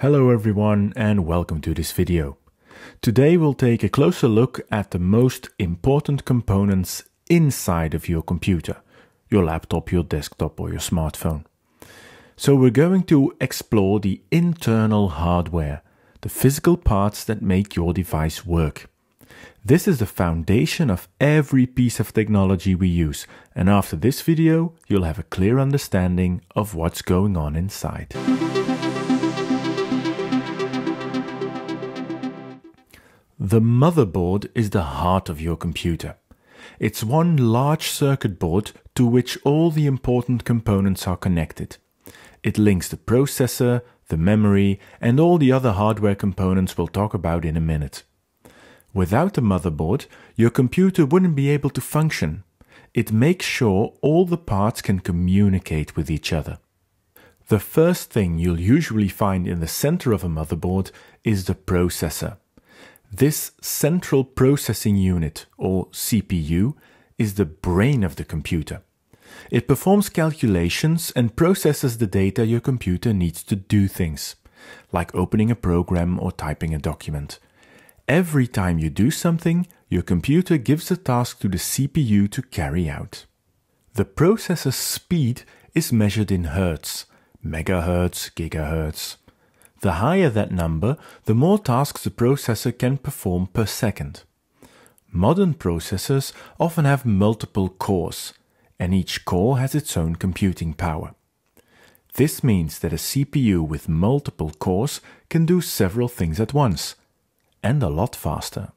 Hello everyone and welcome to this video. Today we'll take a closer look at the most important components inside of your computer, your laptop, your desktop or your smartphone. So we're going to explore the internal hardware, the physical parts that make your device work. This is the foundation of every piece of technology we use and after this video you'll have a clear understanding of what's going on inside. The motherboard is the heart of your computer. It's one large circuit board to which all the important components are connected. It links the processor, the memory, and all the other hardware components we'll talk about in a minute. Without the motherboard, your computer wouldn't be able to function. It makes sure all the parts can communicate with each other. The first thing you'll usually find in the center of a motherboard is the processor. This central processing unit, or CPU, is the brain of the computer. It performs calculations and processes the data your computer needs to do things, like opening a program or typing a document. Every time you do something, your computer gives a task to the CPU to carry out. The processor's speed is measured in hertz, megahertz, gigahertz. The higher that number, the more tasks the processor can perform per second. Modern processors often have multiple cores, and each core has its own computing power. This means that a CPU with multiple cores can do several things at once, and a lot faster.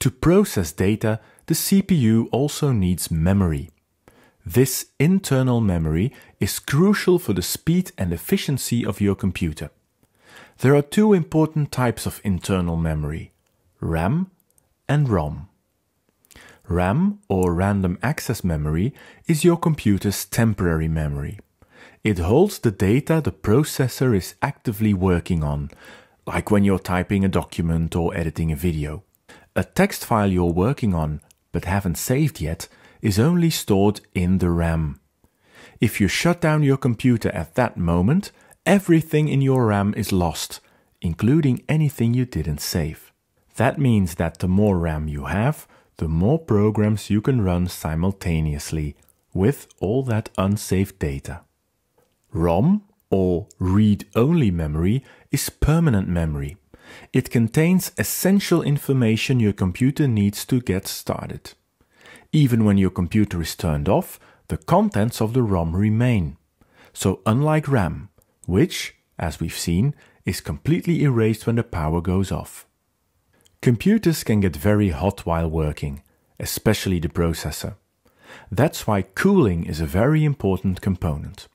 To process data, the CPU also needs memory. This internal memory is crucial for the speed and efficiency of your computer. There are two important types of internal memory, RAM and ROM. RAM, or random access memory, is your computer's temporary memory. It holds the data the processor is actively working on, like when you're typing a document or editing a video. A text file you're working on but haven't saved yet is only stored in the RAM. If you shut down your computer at that moment, everything in your RAM is lost, including anything you didn't save. That means that the more RAM you have, the more programs you can run simultaneously with all that unsaved data. ROM, or read-only memory, is permanent memory. It contains essential information your computer needs to get started. Even when your computer is turned off, the contents of the ROM remain. So unlike RAM, which, as we've seen, is completely erased when the power goes off. Computers can get very hot while working, especially the processor. That's why cooling is a very important component.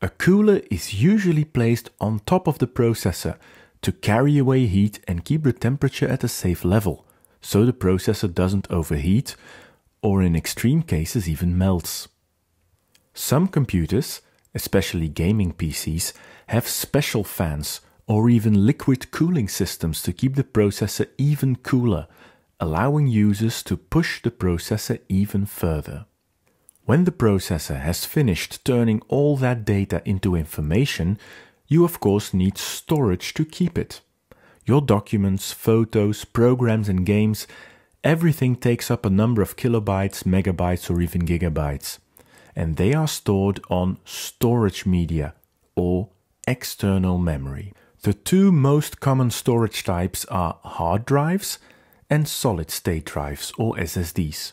A cooler is usually placed on top of the processor to carry away heat and keep the temperature at a safe level, so the processor doesn't overheat or in extreme cases even melts. Some computers, especially gaming PCs, have special fans or even liquid cooling systems to keep the processor even cooler, allowing users to push the processor even further. When the processor has finished turning all that data into information, you of course need storage to keep it. Your documents, photos, programs and games, everything takes up a number of kilobytes, megabytes or even gigabytes. And they are stored on storage media or external memory. The two most common storage types are hard drives and solid state drives or SSDs.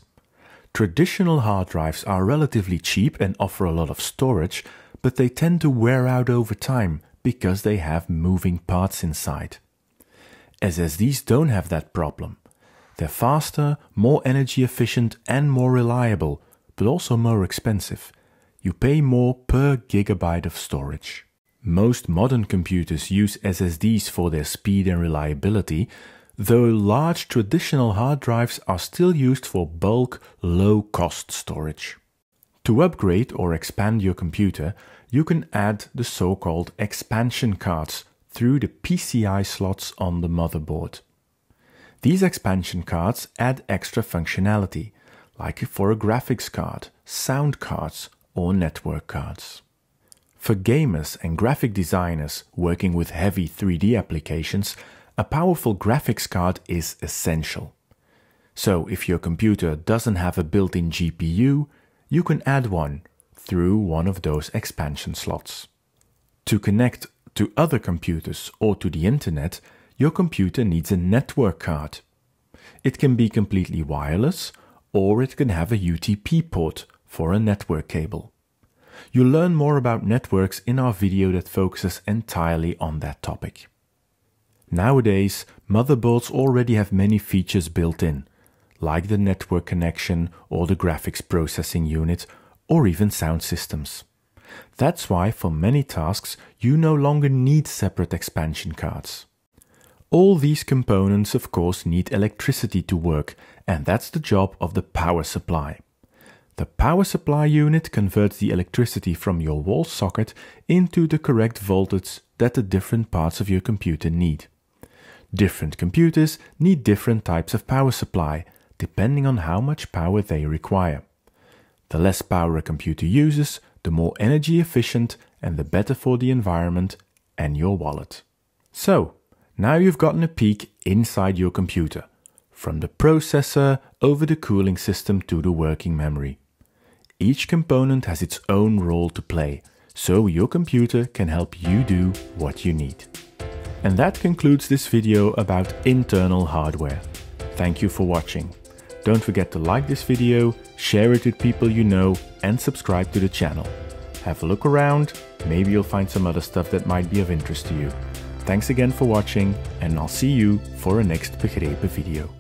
Traditional hard drives are relatively cheap and offer a lot of storage, but they tend to wear out over time because they have moving parts inside. SSDs don't have that problem. They're faster, more energy efficient, and more reliable, but also more expensive. You pay more per gigabyte of storage. Most modern computers use SSDs for their speed and reliability, though large traditional hard drives are still used for bulk, low cost storage. To upgrade or expand your computer, you can add the so called expansion cards through the PCI slots on the motherboard. These expansion cards add extra functionality, like for a graphics card, sound cards, or network cards. For gamers and graphic designers working with heavy 3D applications, a powerful graphics card is essential. So if your computer doesn't have a built-in GPU, you can add one through one of those expansion slots. To connect to other computers or to the internet, your computer needs a network card. It can be completely wireless or it can have a UTP port for a network cable. You'll learn more about networks in our video that focuses entirely on that topic. Nowadays, motherboards already have many features built in, like the network connection or the graphics processing unit or even sound systems. That's why for many tasks you no longer need separate expansion cards. All these components of course need electricity to work and that's the job of the power supply. The power supply unit converts the electricity from your wall socket into the correct voltage that the different parts of your computer need. Different computers need different types of power supply, depending on how much power they require. The less power a computer uses, the more energy efficient and the better for the environment and your wallet. So, now you've gotten a peek inside your computer, from the processor over the cooling system to the working memory. Each component has its own role to play, so your computer can help you do what you need. And that concludes this video about internal hardware. Thank you for watching. Don't forget to like this video, share it with people you know and subscribe to the channel. Have a look around, maybe you'll find some other stuff that might be of interest to you. Thanks again for watching and I'll see you for a next Begrepen video.